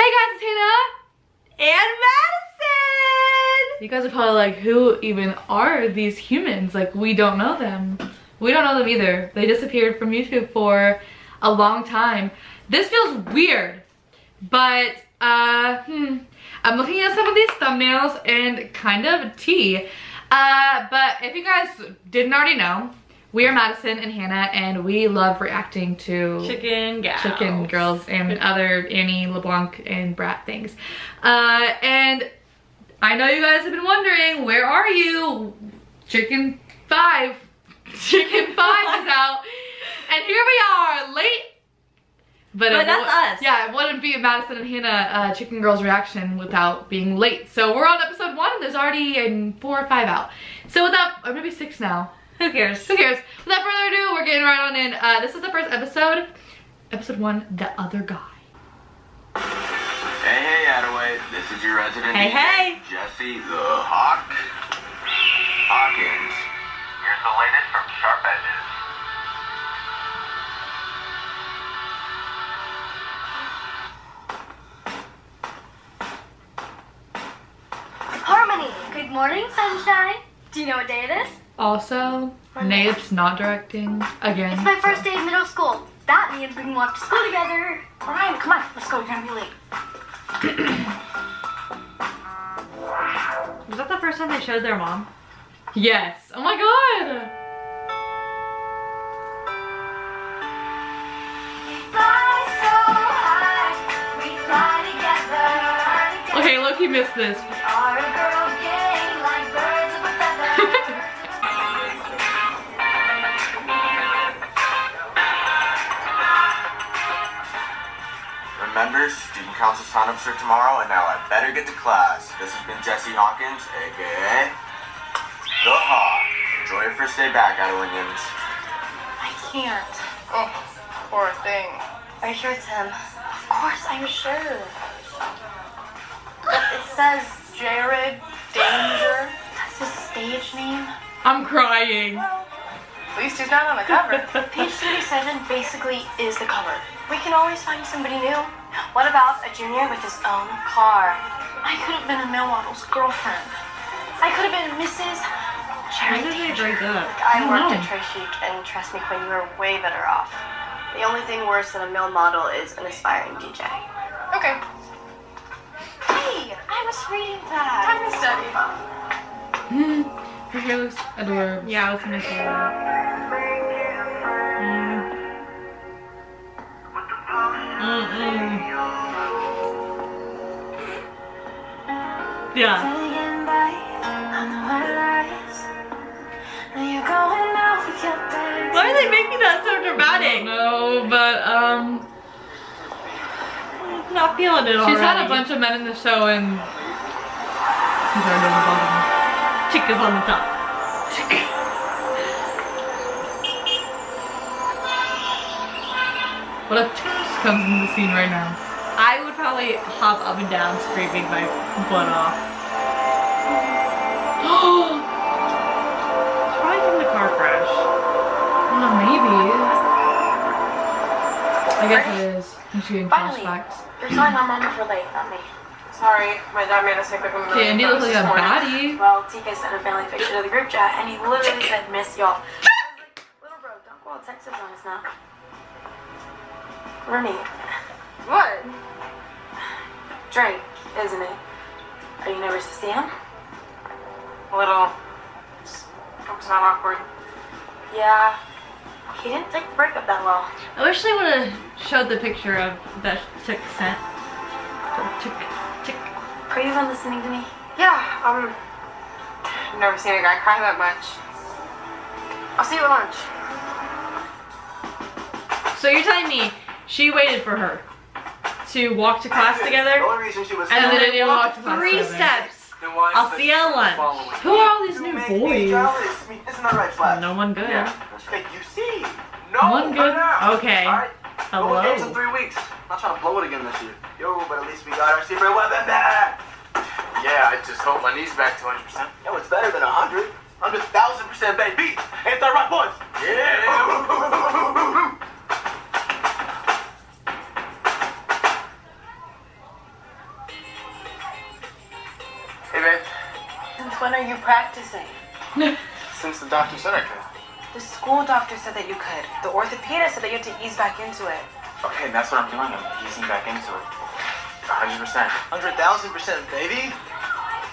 Hey guys, it's Hannah and Madison. You guys are probably like, who even are these humans? Like, we don't know them. We don't know them either. They disappeared from YouTube for a long time. This feels weird, but uh, hmm. I'm looking at some of these thumbnails and kind of tea. Uh, but if you guys didn't already know, we are Madison and Hannah and we love reacting to chicken gals. chicken girls and other Annie LeBlanc and Brat things. Uh, and I know you guys have been wondering, where are you? Chicken 5. Chicken 5 is out. And here we are, late. But, But that's us. Yeah, it wouldn't be a Madison and Hannah uh, Chicken Girls reaction without being late. So we're on episode one and there's already um, four or five out. So without, or maybe six now. Who cares? Who cares? Without further ado, we're getting right on in. Uh, this is the first episode. Episode one, The Other Guy. Hey, hey, Attaway. This is your resident Hey, hey. Jesse the Hawk Hawkins. Here's the latest from Sharp Edges. Harmony. Good morning, sunshine. Do you know what day it is? Also, Nate's not directing again. It's my so- first day of middle school. That means we can walk to school together. Rhyme, come on, let's go. You're gonna be late. Was that the first time they showed their mom? Yes. Oh my god. Okay, Loki missed this. Remember, student council sign-ups are tomorrow, and now I better get to class. This has been Jesse Hawkins, aka The Hawk. Enjoy your first day back, Attawinians. I can't. Oh, poor thing. Are you sure it's him? Of course, I'm sure. But it says Jared Danger. that's his stage name. I'm crying. At least he's not on the cover. Page 37 basically is the cover. We can always find somebody new. What about a junior with his own car? I could have been a male model's girlfriend. I could have been Mrs. When Cherry did they break up? I don't worked know. at Trey Chic, and trust me, Quinn, you were way better off. The only thing worse than a male model is an aspiring DJ. Okay, Hey, I was reading that. time to study. Her hair looks adorable. Yeah, I was gonna say that. Mm-mm. Yeah. Why are they making that so dramatic? No, but um, Not feeling it already. she's had a bunch of men in the show and he's already on the bottom. Chick is on the top. What if just comes in the scene right now? I would probably hop up and down screaming my butt off. Oh, Probably from the car crash. maybe. I guess it is. And she getting Finally. flashbacks. You're telling my mama for late, not me. Sorry, my dad made us think of a million Candy looks like a this baddie. Well, TK sent a family picture to the group chat, and he literally said, "Miss y'all." I was like, "Little bro, don't go all Texas on us now." Remy, What? Drake, isn't it? Are you nervous to see him? A little. Just hope it's not awkward. Yeah. He didn't take the breakup that well. I wish they would have showed the picture of that Chick sent. Chick, Chick. Are you even listening to me? Yeah, um. I've never seen a guy cry that much. I'll see you at lunch. So you're telling me she waited for her to walk to class The together? only reason she was And And then then they they walked walked to class three steps. Then I'll see you at lunch. Who are all these new boys? I mean, isn't that right, Flash? No one good. Yeah, that's. You see? No, One good- Okay. All right. Hello. No games in three weeks. Not trying to blow it again this year. Yo, but at least we got our secret weapon back. Yeah, I just hope my knee's back to 100%. Yo, it's better than a hundred. Hundred thousand percent, baby. Ain't that right, boys? Yeah. when are you practicing? Since the doctor said I could. The school doctor said that you could. The orthopedist said that you have to ease back into it. Okay, that's what I'm doing. I'm easing back into it. 100%. 100,000% baby.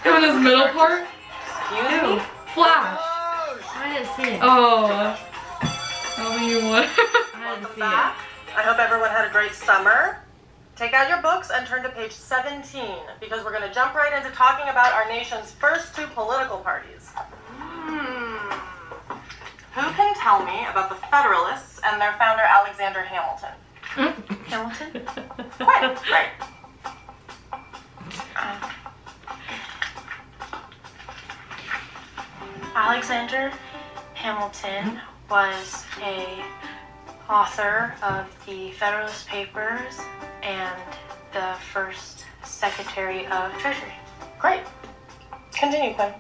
Doing this middle part? Excuse me? Flash. I didn't see it. Oh. I don't you would. I didn't see it. I hope everyone had a great summer. Take out your books and turn to page 17 because we're going to jump right into talking about our nation's first two political parties. Hmm. Who can tell me about the Federalists and their founder Alexander Hamilton? Hamilton? Quinn, right. Alexander Hamilton was a author of the Federalist Papers and the first Secretary of Treasury. Great. Continue, Quinn.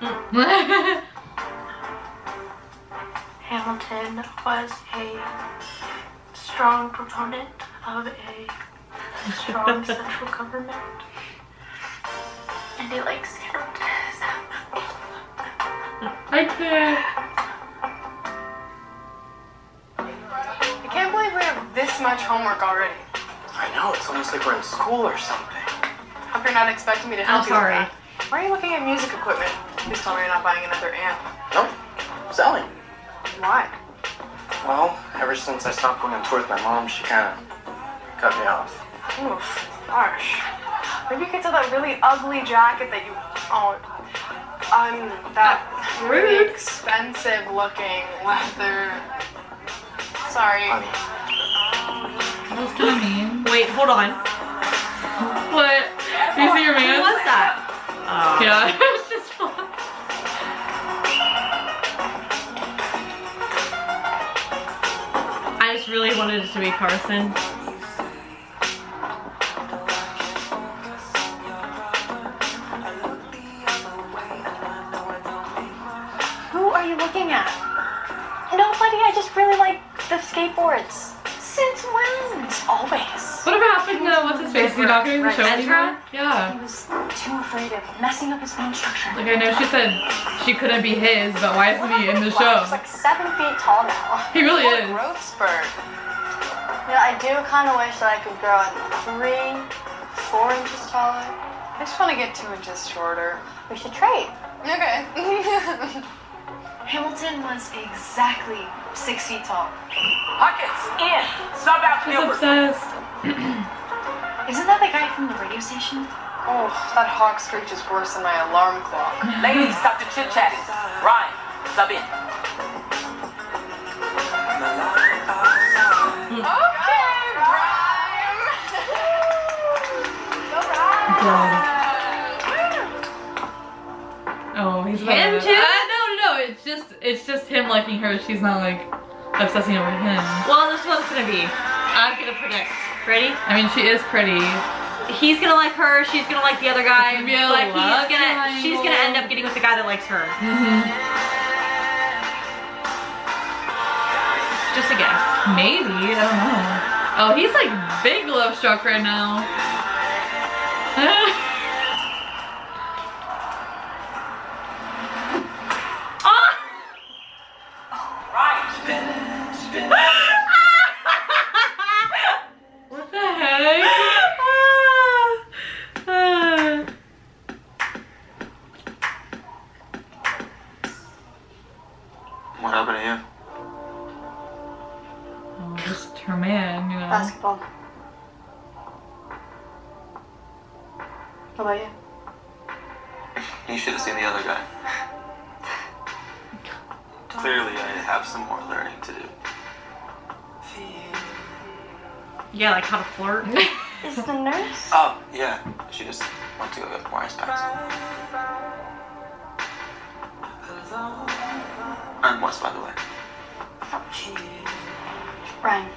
Hmm. Hamilton was a strong proponent of a strong central government. And he likes I can't. This much homework already. I know, it's almost like we're in school or something. Hope you're not expecting me to I'm help you with sorry. Why are you looking at music equipment? Please tell me you're not buying another amp. Nope. Selling. Why? Well, ever since I stopped going on tour with my mom, she kind of cut me off. Oof, harsh. Maybe you could sell that really ugly jacket that you own. Um, that really expensive looking leather. Sorry. Honey, That was kind of mean. Wait, hold on. What? Do you see your Who man? was that? Oh. Yeah. Uh, it's just fun. I just really wanted it to be Carson. Who are you looking at? Nobody, I just really like the skateboards. Since when? Always. Whatever happened to what's his face? Is he not doing the show anymore? Yeah. He was too afraid of messing up his bone structure. Like I know she said she couldn't be his, but why isn't he in the show? He's like seven feet tall now. He really What is. growth spurt. You know, I do kind of wish that I could grow at three, four inches taller. I just want to get two inches shorter. We should trade. Okay. Hamilton was exactly six feet tall. Pockets in. Sub out She's Gilbert. obsessed. Isn't that the guy from the radio station? oh, that hawk screech is worse than my alarm clock. Ladies, stop the chit chatting. Rhyme, sub in. Okay, rhyme. Oh, he's Him too? It's just, him liking her. She's not like obsessing over him. Well, this one's gonna be. I'm gonna predict. Ready? I mean, she is pretty. He's gonna like her. She's gonna like the other guy. It's gonna But he's gonna. She's gonna end up getting with the guy that likes her. Mm-hmm. Just a guess. Maybe. I don't know. Oh, he's like big love struck right now. what happened to you? Oh, just her man, you know. Basketball. How about you? You should have seen the other guy. Clearly, I have some more learning to do. Yeah, like how to flirt. Is the nurse? Oh, yeah. She just went to go get more ice packs. I'm Wes, by the way. Rhyme.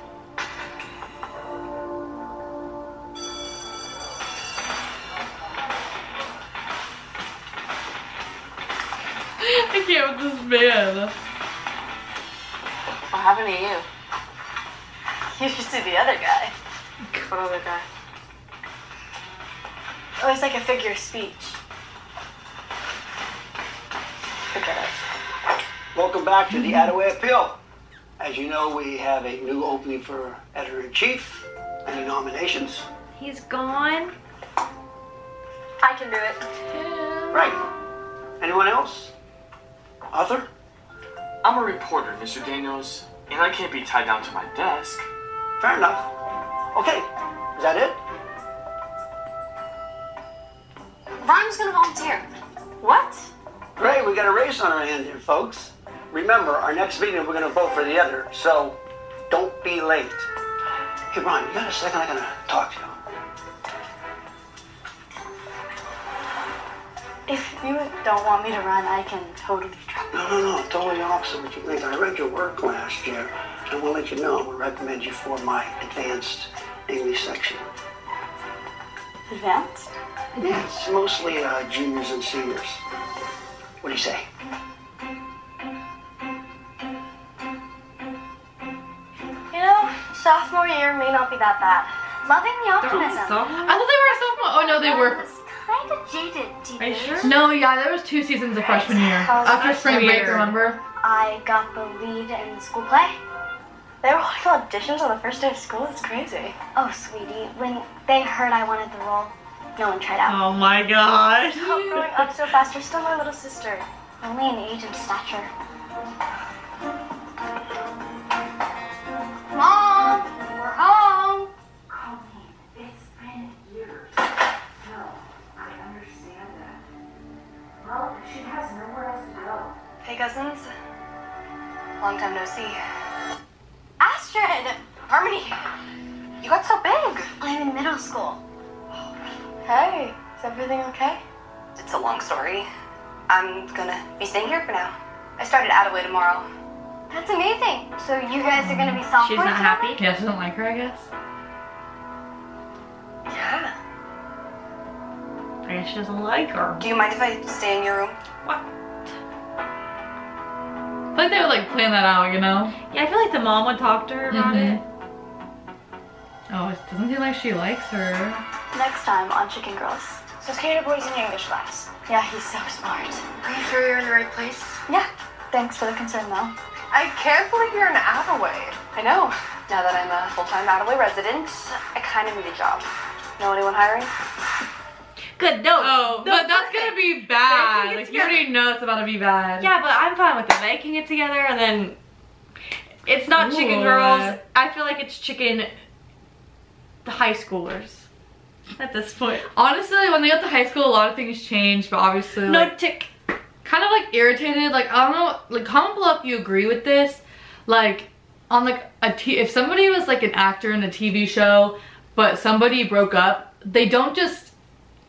I can't with this man. What happened to you? You should see the other guy. What other guy? Oh, it's like a figure of speech. Forget it. Welcome back to the Attaway Appeal. As you know, we have a new opening for editor-in-chief. Any nominations? He's gone. I can do it. Right. Anyone else? Arthur? I'm a reporter, Mr. Daniels, and I can't be tied down to my desk. Fair enough. Okay. Is that it? Rhyme's gonna volunteer. What? Great, we got a race on our hand here, folks. Remember, our next meeting, we're gonna vote for the editor, so don't be late. Hey, Ron, you got a second? I gotta talk to you. If you don't want me to run, I can totally drop No, no, no, totally opposite what you think. I read your work last year, and I to let you know I'm gonna recommend you for my advanced English section. Advanced? Yeah, it's mostly uh, juniors and seniors. What do you say? Sophomore year may not be that bad. Loving the optimism. I thought they were a sophomore. Oh no, they were. Kind of jaded, Are you sure? No, yeah, there was two seasons of freshman year. After spring break, remember? I got the lead in the school play. They were holding auditions on the first day of school. It's crazy. Oh, sweetie, when they heard I wanted the role, no one tried out. Oh my god. Growing up so fast, you're still my little sister. Only in age and stature. Long time no see. Astrid! Harmony! You got so big! I'm in middle school. Hey, is everything okay? It's a long story. I'm gonna be staying here for now. I started Attaway tomorrow. That's amazing. So you guys are gonna be sophomores? She's not happy? Yeah, she doesn't like her, I guess. Yeah. I guess she doesn't like her. Do you mind if I stay in your room? What? I feel like they would like plan that out, you know? Yeah, I feel like the mom would talk to her about Mhm. it. Oh, it doesn't seem like she likes her. Next time on Chicken Girls. So Skater Boy's in English class. Yeah, he's so smart. Are you sure you're in the right place? Yeah. Thanks for the concern, though. I can't believe you're an Attaway. I know. Now that I'm a full-time Attaway resident, I kind of need a job. Know anyone hiring? Good, no. Oh, no, but that's gonna be bad. Like, you already know it's about to be bad. Yeah, but I'm fine with making it. Can get together and then it's not chicken Ooh. girls. I feel like it's chicken the high schoolers at this point. Honestly, when they got to high school, a lot of things changed, but obviously, No like, tick. kind of like irritated. Like, I don't know, like, comment below if you agree with this. Like, on like a t if somebody was like an actor in a TV show, but somebody broke up, they don't just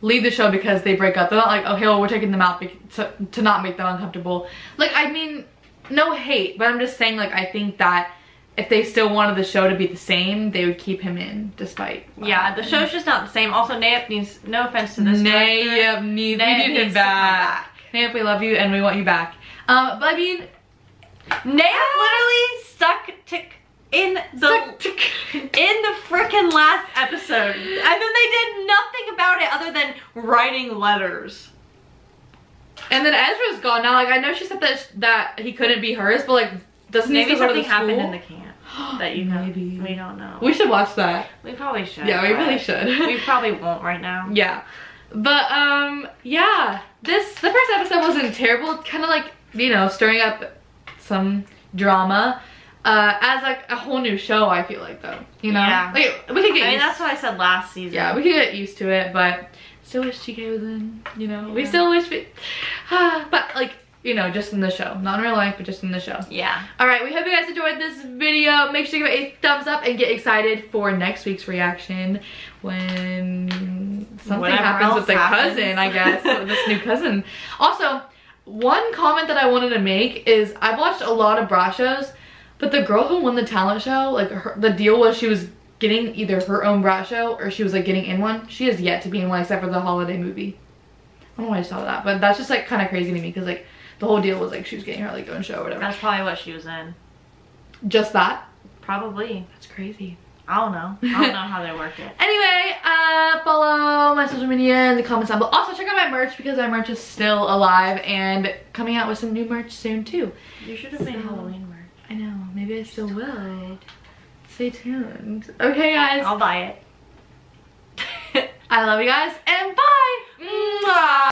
leave the show because they break up. They're not like, okay, well, we're taking them out bec- to, to not make them uncomfortable. Like, I mean, no hate, but I'm just saying, like, I think that if they still wanted the show to be the same, they would keep him in despite. Yeah, the show's just not the same. Also, Nayep needs, no offense to this Nay, director. yep, need, we need him to come back. Nayep, we love you and we want you back. Um, but I mean, Nayep literally stuck tick in the in the freaking last episode, and then they did nothing about it other than writing letters. and then Ezra's gone now. Like I know she said that that he couldn't be hers, but like doesn't Maybe he still go to something happened in the camp that you know. Maybe. We don't know. We should watch that. We probably should. Yeah, we really should. we probably won't right now. Yeah. But um yeah, this the first episode wasn't terrible. Kind of like, you know, stirring up some drama. Uh as like a whole new show, I feel like though. You know? Yeah. Like we could get I mean, that's what I said last season. Yeah, we could get used to it, but still wish TK was in, you know. We still wish we but like, you know, just in the show. Not in real life, but just in the show. Yeah. Alright, we hope you guys enjoyed this video. Make sure you give it a thumbs up and get excited for next week's reaction when something Whatever happens with the happens. cousin, I guess. this new cousin. Also, one comment that I wanted to make is I've watched a lot of bra shows, but the girl who won the talent show, like her, the deal was she was getting either her own brat show or she was like getting in one. She has yet to be in one except for the holiday movie. I don't know why I saw that, but that's just like kind of crazy to me because like the whole deal was like she was getting her like own show or whatever. That's probably what she was in. Just that? Probably. That's crazy. I don't know. I don't know how they work it. Anyway, uh, follow my social media in the comments down below. Also, check out my merch because my merch is still alive and coming out with some new merch soon too. You should have made Halloween. I know, maybe I still will. Stay tuned. Okay, guys. I'll buy it. I love you guys and bye. Mwah.